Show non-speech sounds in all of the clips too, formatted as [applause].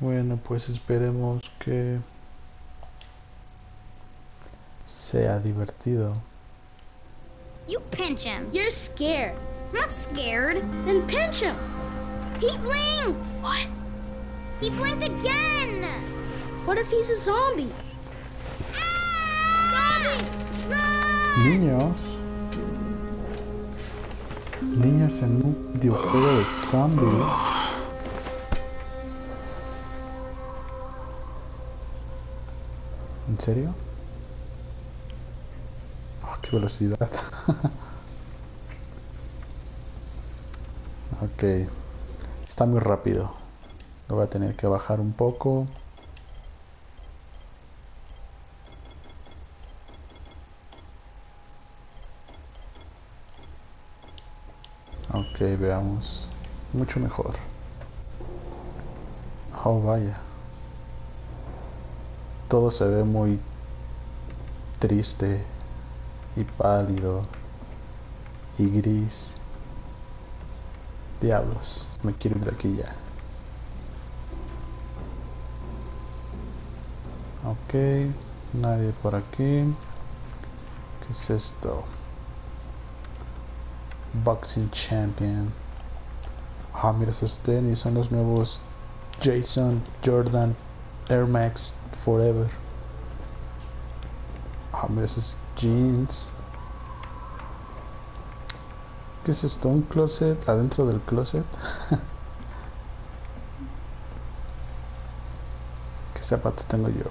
Bueno, pues esperemos que sea divertido. You pinch him. You're scared. I'm not scared. Then pinch him. He blinked. What? He blinked again. What if he's a zombie? Zombie! Run! Niños. Niños en un videojuego de zombies. Serio? Oh, qué velocidad. [laughs] ok. Está muy rápido. Lo voy a tener que bajar un poco. Ok, veamos. Mucho mejor. Oh, vaya. Todo se ve muy triste y pálido y gris. Diablos, me quiero ir de aquí ya. Ok, nadie por aquí. ¿Qué es esto? Boxing Champion. Ah, mira esos tenis, son los nuevos Jason Jordan Air Max Forever. Ah, mira esos jeans. ¿Qué es esto? ¿Un closet adentro del closet? [laughs] ¿Qué zapatos tengo yo?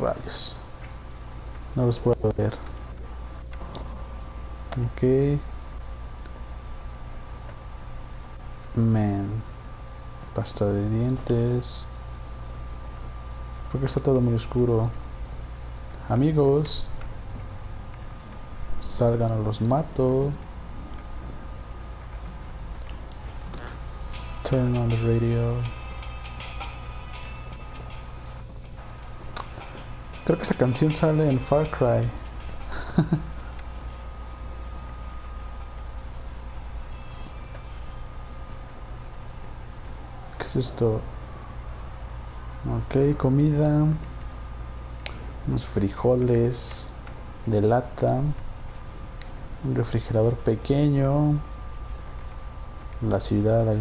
Rayos. No los puedo ver. Ok. Man. Pasta de dientes. Porque está todo muy oscuro. Amigos. Salgan a los mato. Turn on the radio. Creo que esa canción sale en Far Cry. [laughs] es esto? Ok, comida. Unos frijoles de lata. Un refrigerador pequeño. La ciudad.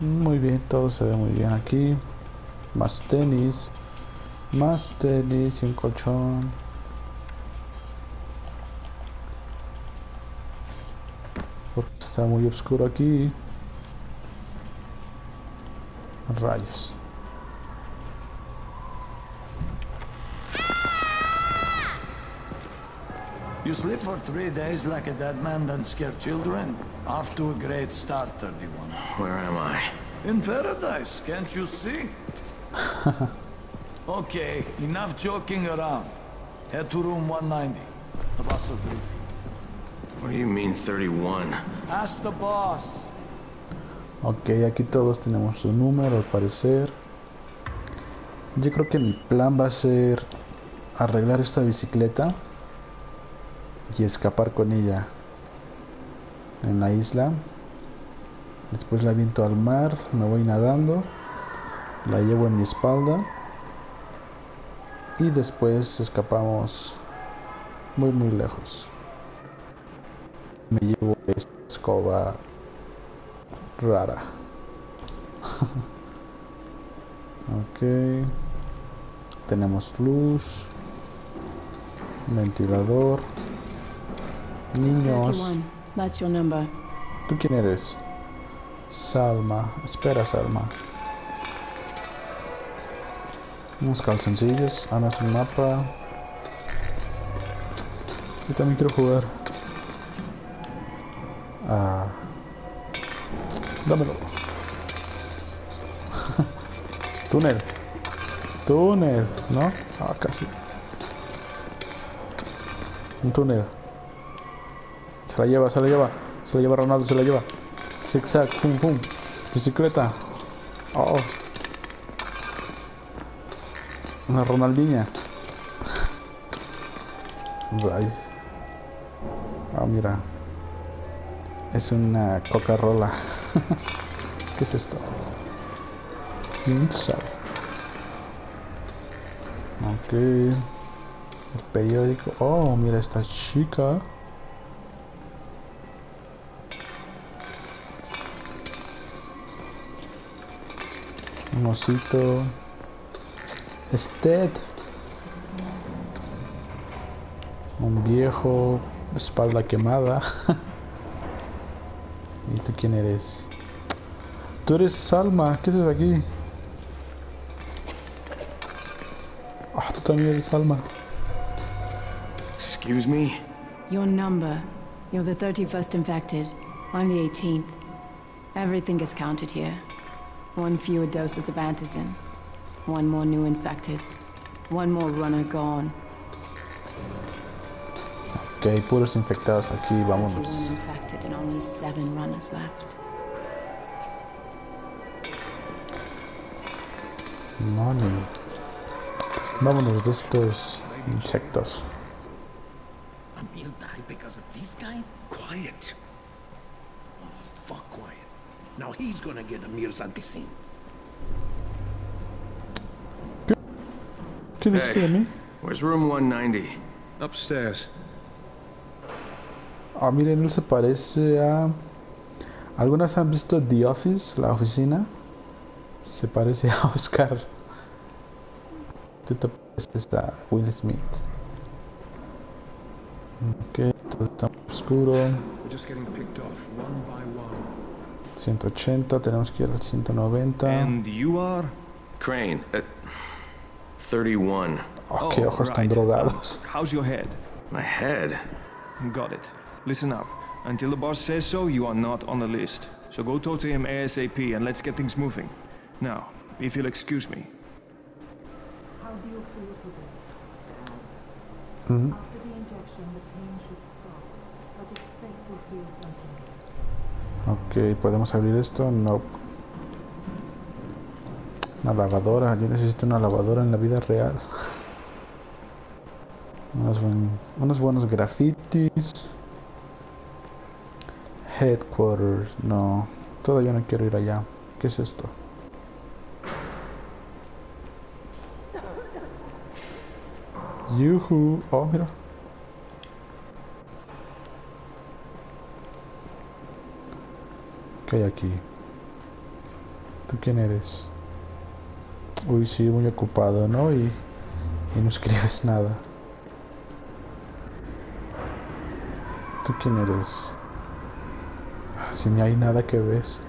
Muy bien, todo se ve muy bien aquí. Más tenis. Más tenis y un colchón. Porque está muy oscuro aquí. Rayos. You sleep for three days like a dead man, then scare children? Off to a great start, 31. Where am I? In paradise, can't you see? [laughs] okay, enough joking around. Head to room 190. The boss will brief you. What do you mean 31? Ask the boss. Ok, aquí todos tenemos su número al parecer. Yo creo que mi plan va a ser arreglar esta bicicleta y escapar con ella en la isla. Después la aviento al mar, me voy nadando, la llevo en mi espalda y después escapamos muy muy lejos. Me llevo esta escoba rara. [laughs] ok. Tenemos luz. Ventilador. Niños. 31. That's your number. ¿Tú quién eres? Salma. Espera, Salma. Unos calzoncillos. Ah, no es un mapa. Yo también quiero jugar. Dámelo. Túnel. Túnel, ¿no? Ah, casi. Un túnel. Se la lleva, se la lleva. Se la lleva Ronaldo, se la lleva. Zigzag, fum, fum. Bicicleta. Oh. Una Ronaldinha. Es una Coca-Cola. [laughs] ¿Qué es esto? ¿Quién sabe? Ok. El periódico. Oh, mira esta chica. Un osito. Es Ted. Un viejo. Espalda quemada. [laughs] ¿Y tú quién eres? Tú eres Salma. ¿Qué haces aquí? Ah, tú también eres Salma. Excuse me? Your number. You're the 31st infected. I'm the 18th. Everything is counted here. One fewer doses of antizin. One more new infected. One more runner gone. Ok, puros infectados aquí. 21 Vámonos. Money. Vámonos de estos insectos. Amir died because of this guy? Quiet. Oh, fuck quiet. Now he's gonna get Amir's antisin. ¿Qué dijiste de mí? Where's room 190? Upstairs. Ah, miren, él se parece a... ¿Algunas han visto The Office, la oficina? Se parece a Oscar. Tú te pareces a Will Smith. Ok, todo está muy oscuro. We're just getting picked off one by one. 180, tenemos que ir al 190. And you are? Crane. Uh, 31. Oh, qué ojos tan right. drogados. How's your head? My head. Got it. Listen up. Until the boss says so, you are not on the list. So go talk to him ASAP and let's get things moving. Now, if you'll excuse me. How do you feel today? Mhm. After the injection, the pain should stop, but expect to feel something. Ok, ¿podemos abrir esto? No. Una lavadora, yo necesito una lavadora en la vida real. Unos, buen- unos buenos grafitis. Headquarters, no. Todavía no quiero ir allá. ¿Qué es esto? Yuhu. Oh, mira. ¿Qué hay aquí? ¿Tú quién eres? Uy, sí, muy ocupado, ¿no? Y, y no escribes nada. ¿Tú quién eres? Si ni hay nada que ves.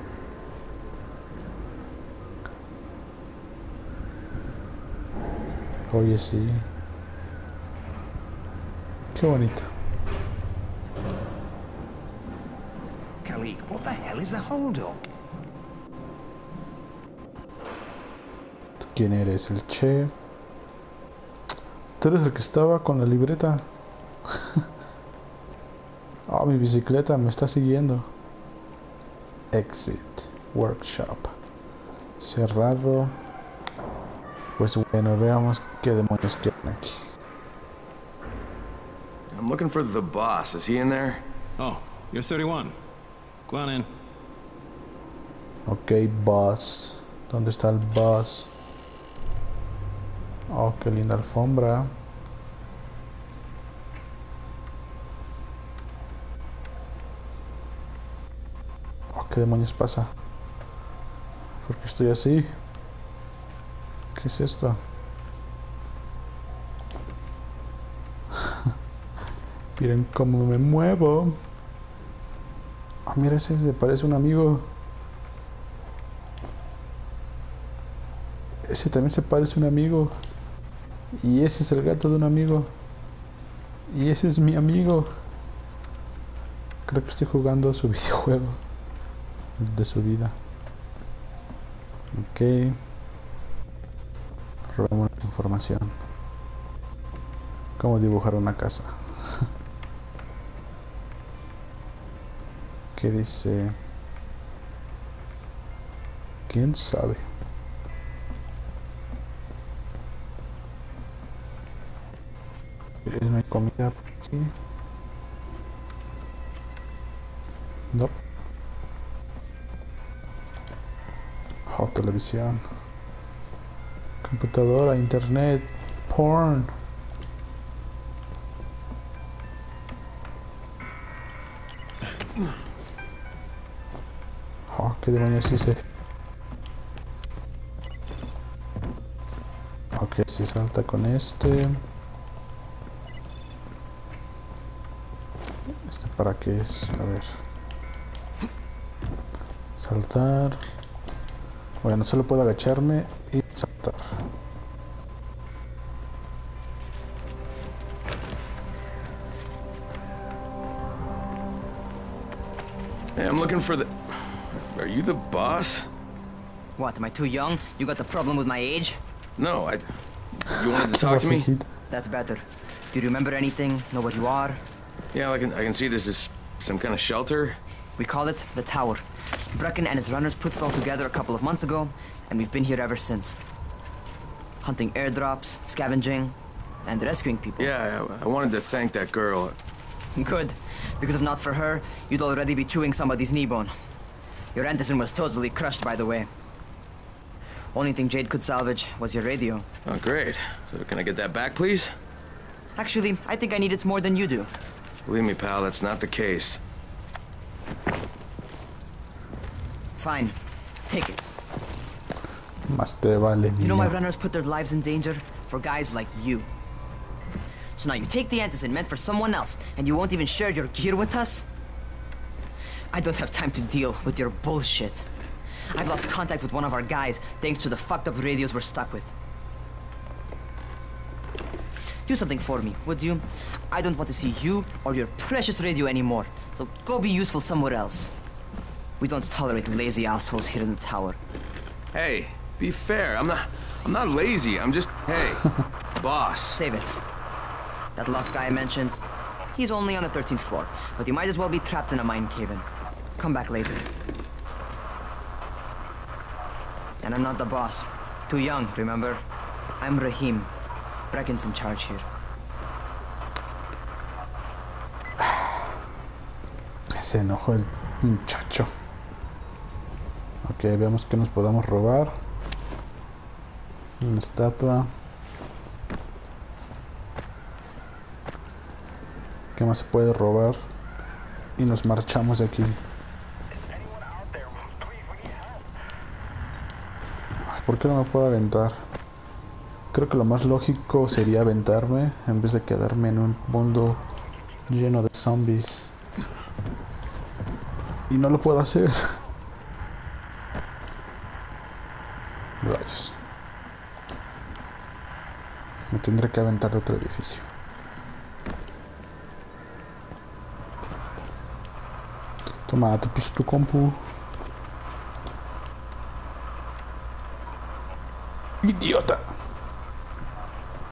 Oye, sí. Qué bonito. What the hell is the holdup? ¿Tú quién eres? El Che. Tú eres el que estaba con la libreta. [laughs] Ah, mi bicicleta me está siguiendo. Exit. Workshop. Cerrado. Pues bueno, veamos qué demonios quieren aquí. I'm looking for the boss. Is he in there? Oh, you're 31. Go on in. Ok, boss. ¿Dónde está el boss? Oh, qué linda alfombra. ¿Qué demonios pasa? ¿Por qué estoy así? ¿Qué es esto? [laughs] Miren cómo me muevo. Ah, mira, ese se parece a un amigo. Ese también se parece a un amigo. Y ese es el gato de un amigo. Y ese es mi amigo. Creo que estoy jugando su [laughs] videojuego de su vida. Ok. Robamos información. Cómo dibujar una casa. [laughs] ¿Qué dice? ¿Quién sabe? No hay comida por. No. Oh, televisión. Computadora, internet, porn. Oh, qué demonios hice. Ok, se salta con este. ¿Este para qué es? A ver. Saltar. Bueno, solo puedo agacharme y saltar. Hey, I'm looking for the... Are you the boss? What, am I too young? You got the problem with my age? No, I... You wanted to talk to me? That's better. Do you remember anything? Know what you are? Yeah, I can, I can see this is some kind of shelter. We call it the Tower. Brecken and his runners put it all together a couple of months ago, and we've been here ever since. Hunting airdrops, scavenging, and rescuing people. Yeah, I, I wanted to thank that girl. Good, because if not for her, you'd already be chewing somebody's knee bone. Your antizin was totally crushed, by the way. Only thing Jade could salvage was your radio. Oh, great. So can I get that back, please? Actually, I think I need it more than you do. Believe me, pal, that's not the case. Fine. Take it. Vale. You know my runners put their lives in danger for guys like you. So now you take the antizin meant for someone else, and you won't even share your gear with us? I don't have time to deal with your bullshit. I've lost contact with one of our guys thanks to the fucked up radios we're stuck with. Do something for me, would you? I don't want to see you or your precious radio anymore, so go be useful somewhere else. We don't tolerate lazy assholes here in the tower. Hey, be fair. I'm not... I'm not lazy. I'm just... Hey, [laughs] boss. Save it. That last guy I mentioned, he's only on the 13th floor, but he might as well be trapped in a mine cave-in. Come back later. And I'm not the boss. Too young, remember? I'm Rahim. Brecken's in charge here. [sighs] Se enojó el muchacho. Ok, veamos que nos podamos robar. Una estatua. ¿Qué más se puede robar? Y nos marchamos de aquí. ¿Por qué no me puedo aventar? Creo que lo más lógico sería aventarme en vez de quedarme en un mundo lleno de zombies. Y no lo puedo hacer. Rayos. Me tendré que aventar otro edificio. Toma, te puse tu compu. Idiota.